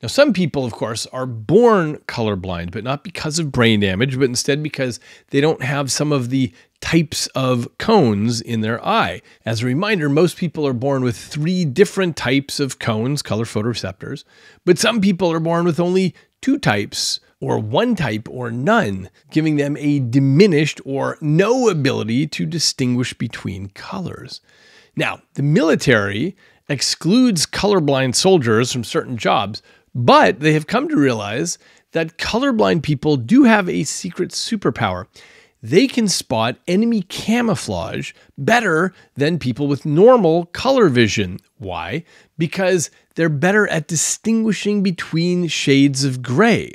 Now, some people, of course, are born colorblind, but not because of brain damage, but instead because they don't have some of the types of cones in their eye. As a reminder, most people are born with three different types of cones, color photoreceptors, but some people are born with only two types or one type or none, giving them a diminished or no ability to distinguish between colors. Now, the military excludes colorblind soldiers from certain jobs but they have come to realize that colorblind people do have a secret superpower. They can spot enemy camouflage better than people with normal color vision. Why? Because they're better at distinguishing between shades of gray.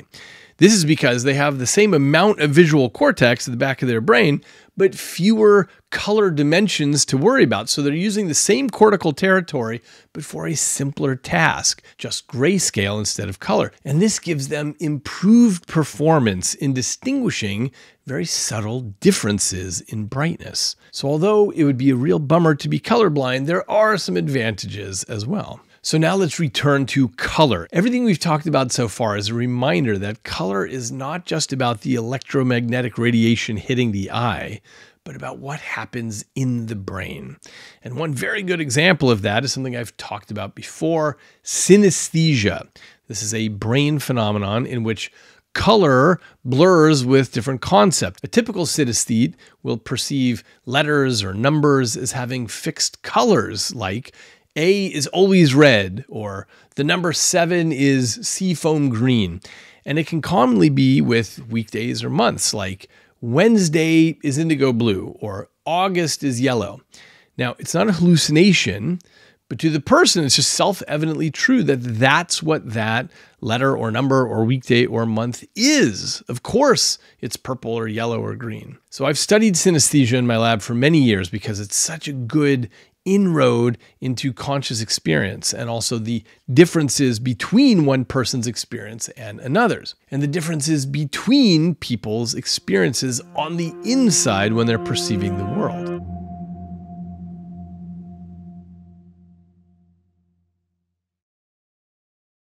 This is because they have the same amount of visual cortex at the back of their brain, but fewer color dimensions to worry about. So they're using the same cortical territory, but for a simpler task, just grayscale instead of color. And this gives them improved performance in distinguishing very subtle differences in brightness. So although it would be a real bummer to be colorblind, there are some advantages as well. So now let's return to color. Everything we've talked about so far is a reminder that color is not just about the electromagnetic radiation hitting the eye, but about what happens in the brain. And one very good example of that is something I've talked about before synesthesia. This is a brain phenomenon in which color blurs with different concepts. A typical synesthete will perceive letters or numbers as having fixed colors, like a is always red, or the number seven is seafoam green. And it can commonly be with weekdays or months, like Wednesday is indigo blue, or August is yellow. Now, it's not a hallucination, but to the person, it's just self evidently true that that's what that letter or number or weekday or month is. Of course, it's purple or yellow or green. So I've studied synesthesia in my lab for many years because it's such a good inroad into conscious experience and also the differences between one person's experience and another's, and the differences between people's experiences on the inside when they're perceiving the world.